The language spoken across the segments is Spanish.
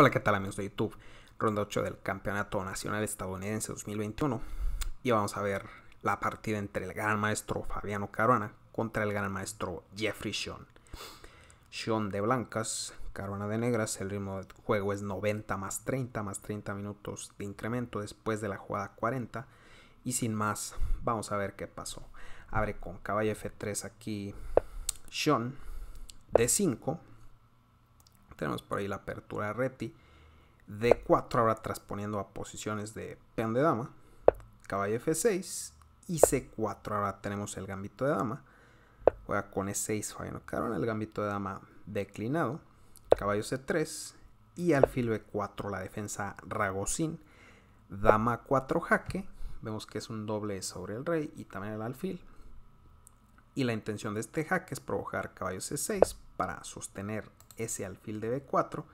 Hola, ¿qué tal amigos de YouTube? Ronda 8 del Campeonato Nacional Estadounidense 2021. Y vamos a ver la partida entre el gran maestro Fabiano Caruana contra el gran maestro Jeffrey Sean. Sean de blancas, Caruana de negras. El ritmo de juego es 90 más 30 más 30 minutos de incremento después de la jugada 40. Y sin más, vamos a ver qué pasó. Abre con caballo F3 aquí Sean de 5 tenemos por ahí la apertura de Reti. D4 ahora transponiendo a posiciones de peón de dama. Caballo F6. Y C4 ahora tenemos el gambito de dama. Juega con E6 Fabiano Carona. El gambito de dama declinado. Caballo C3. Y alfil B4 la defensa Ragosín. Dama 4 jaque. Vemos que es un doble sobre el rey y también el alfil. Y la intención de este jaque es provocar caballo C6 para sostener ese alfil de B4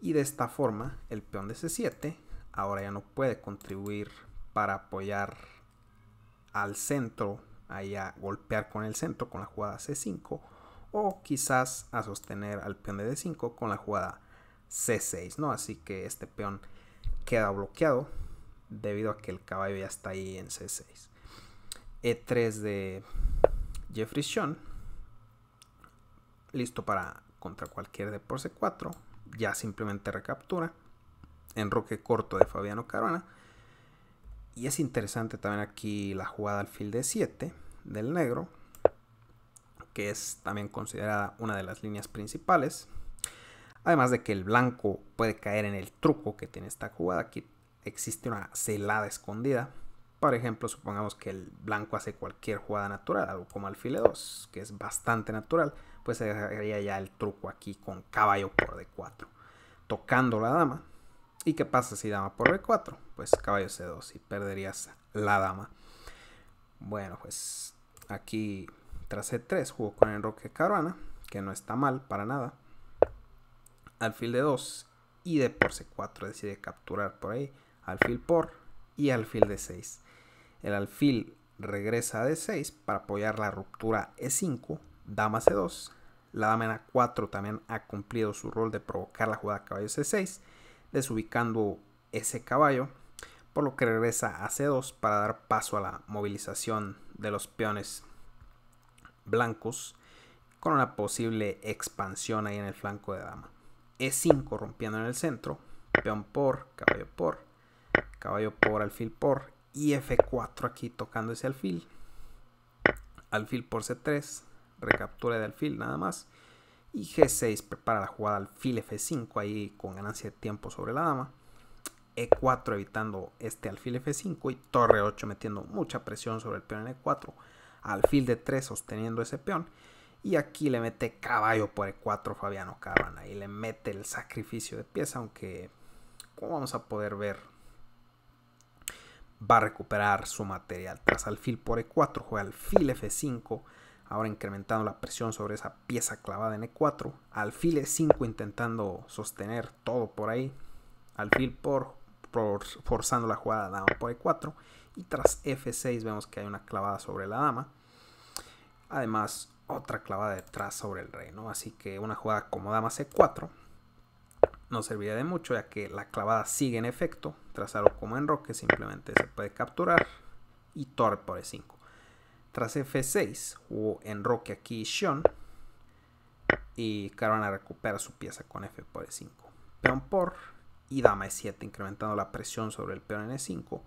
y de esta forma el peón de C7 ahora ya no puede contribuir para apoyar al centro, ahí a golpear con el centro con la jugada C5 o quizás a sostener al peón de D5 con la jugada C6, ¿no? Así que este peón queda bloqueado debido a que el caballo ya está ahí en C6. E3 de Jeffrey Sean, listo para contra cualquier de por C4, ya simplemente recaptura. Enroque corto de Fabiano Caruana. Y es interesante también aquí la jugada alfil de 7 del negro, que es también considerada una de las líneas principales. Además de que el blanco puede caer en el truco que tiene esta jugada. Aquí existe una celada escondida. Por ejemplo, supongamos que el blanco hace cualquier jugada natural, algo como alfil de 2, que es bastante natural pues se dejaría ya el truco aquí con caballo por D4, tocando la dama. ¿Y qué pasa si dama por D4? Pues caballo C2 y perderías la dama. Bueno, pues aquí tras C3 jugó con enroque caruana, que no está mal para nada. Alfil de 2 y de por C4 decide capturar por ahí. Alfil por y alfil de 6. El alfil regresa a D6 para apoyar la ruptura E5, dama C2 la dama en A4 también ha cumplido su rol de provocar la jugada caballo C6, desubicando ese caballo, por lo que regresa a C2 para dar paso a la movilización de los peones blancos con una posible expansión ahí en el flanco de dama. E5 rompiendo en el centro, peón por, caballo por, caballo por, alfil por y F4 aquí tocando ese alfil. Alfil por C3, recaptura de alfil nada más. Y G6 prepara la jugada alfil F5 ahí con ganancia de tiempo sobre la dama. E4 evitando este alfil F5 y torre 8 metiendo mucha presión sobre el peón en E4. Alfil de 3 sosteniendo ese peón. Y aquí le mete caballo por E4 Fabiano Caruana. Y le mete el sacrificio de pieza. Aunque, como vamos a poder ver, va a recuperar su material. Tras alfil por E4 juega alfil F5 ahora incrementando la presión sobre esa pieza clavada en E4, alfil E5 intentando sostener todo por ahí, alfil por, por forzando la jugada dama por E4 y tras F6 vemos que hay una clavada sobre la dama, además otra clavada detrás sobre el rey, ¿no? así que una jugada como dama C4 no serviría de mucho ya que la clavada sigue en efecto, tras algo como enroque simplemente se puede capturar y torre por E5. Tras F6 jugó enroque aquí Sean y Caruana recupera su pieza con F por E5. Peón por y dama E7 incrementando la presión sobre el peón en E5.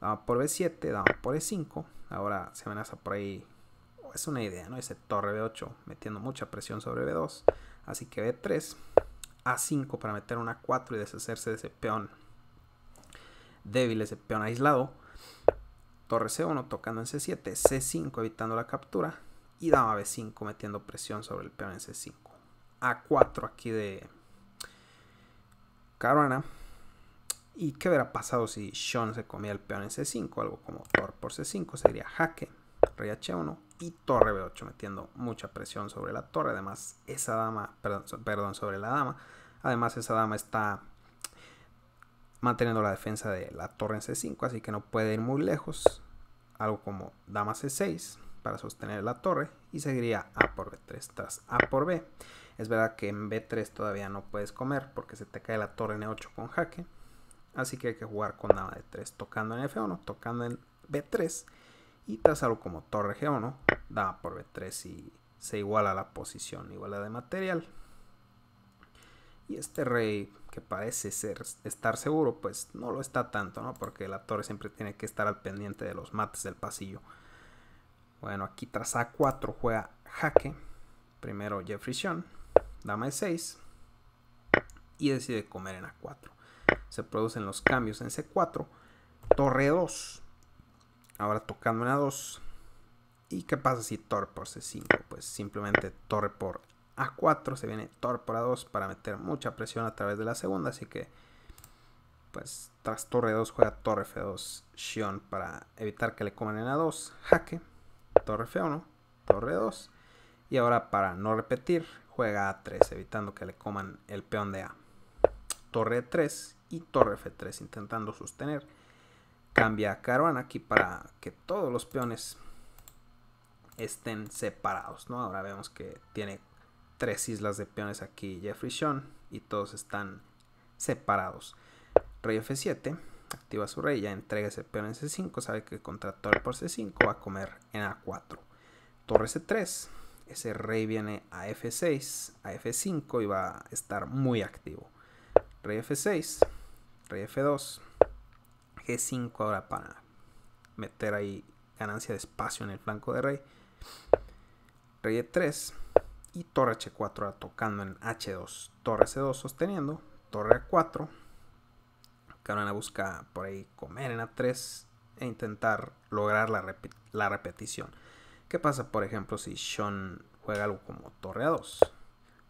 Dama por B7, dama por E5. Ahora se amenaza por ahí. Es una idea, ¿no? Ese torre B8 metiendo mucha presión sobre B2. Así que B3. A5 para meter una 4 y deshacerse de ese peón débil, ese peón aislado. Torre C1 tocando en C7, C5 evitando la captura y dama B5 metiendo presión sobre el peón en C5. A4 aquí de Caruana. ¿Y qué hubiera pasado si Sean se comía el peón en C5? Algo como torre por C5 sería jaque, rey H1 y torre B8 metiendo mucha presión sobre la torre. Además, esa dama, perdón, sobre la dama. Además, esa dama está manteniendo la defensa de la torre en C5, así que no puede ir muy lejos. Algo como dama C6 para sostener la torre y seguiría A por B3 tras A por B. Es verdad que en B3 todavía no puedes comer porque se te cae la torre N8 con jaque. Así que hay que jugar con dama de 3, tocando en F1, tocando en B3 y tras algo como torre G1, dama por B3 y se iguala la posición, iguala de material. Y este rey que parece ser, estar seguro, pues no lo está tanto, ¿no? Porque la torre siempre tiene que estar al pendiente de los mates del pasillo. Bueno, aquí tras A4 juega jaque. Primero Jeffrey Sean, dama de 6 y decide comer en A4. Se producen los cambios en C4, torre 2. Ahora tocando en A2. ¿Y qué pasa si torre por C5? Pues simplemente torre por A4, se viene torre por A2 para meter mucha presión a través de la segunda, así que pues tras torre 2 juega torre F2 Xion para evitar que le coman en A2, jaque, torre F1, torre 2 y ahora para no repetir juega A3 evitando que le coman el peón de A. Torre 3 y torre F3 intentando sostener. Cambia a caruana aquí para que todos los peones estén separados, ¿no? Ahora vemos que tiene tres islas de peones aquí Jeffrey Sean y todos están separados. Rey F7, activa su rey, ya entrega ese peón en C5, sabe que contra torre por C5 va a comer en A4. Torre C3, ese rey viene a F6, a F5 y va a estar muy activo. Rey F6, rey F2, G5 ahora para meter ahí ganancia de espacio en el flanco de rey. Rey E3 y torre H4 tocando en H2. Torre C2 sosteniendo, torre A4. Carolina busca por ahí comer en A3 e intentar lograr la, la repetición. ¿Qué pasa, por ejemplo, si Sean juega algo como torre A2?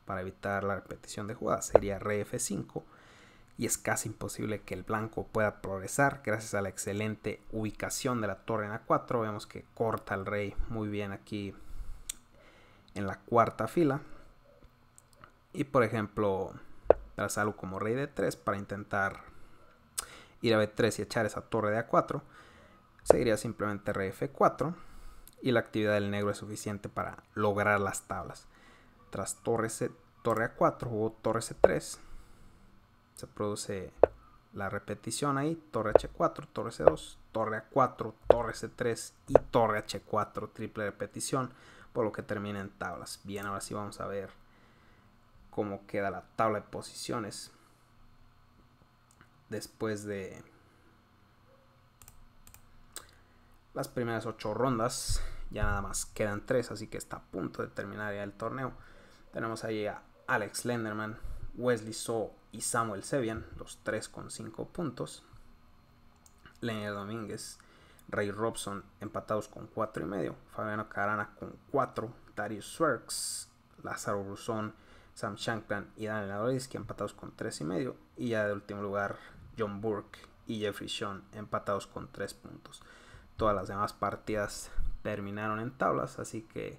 Para evitar la repetición de jugada sería rey F5 y es casi imposible que el blanco pueda progresar gracias a la excelente ubicación de la torre en A4. Vemos que corta el rey muy bien aquí en la cuarta fila. Y por ejemplo, tras algo como rey de 3 para intentar ir a B3 y echar esa torre de A4, seguiría simplemente rey F4 y la actividad del negro es suficiente para lograr las tablas. Tras torre, C, torre A4 jugó torre C3 se produce la repetición ahí, torre H4, torre C2, torre A4, torre C3 y torre H4, triple repetición, por lo que termina en tablas. Bien, ahora sí vamos a ver cómo queda la tabla de posiciones después de las primeras ocho rondas. Ya nada más quedan tres, así que está a punto de terminar ya el torneo. Tenemos ahí a Alex Lenderman, Wesley So y Samuel Sevian, los tres con 5 puntos. Leonel Domínguez, Ray Robson empatados con 4 y medio. Fabiano Carana con 4. Darius Swerks, Lázaro Brusón, Sam Shankland y Daniel Adoliski empatados con 3 y medio. Y ya de último lugar John Burke y Jeffrey Sean empatados con 3 puntos. Todas las demás partidas terminaron en tablas, así que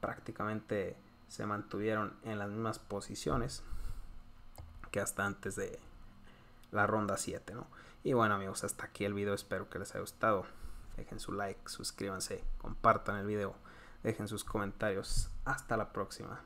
prácticamente se mantuvieron en las mismas posiciones hasta antes de la ronda 7, ¿no? Y bueno amigos, hasta aquí el video, espero que les haya gustado. Dejen su like, suscríbanse, compartan el video, dejen sus comentarios. Hasta la próxima.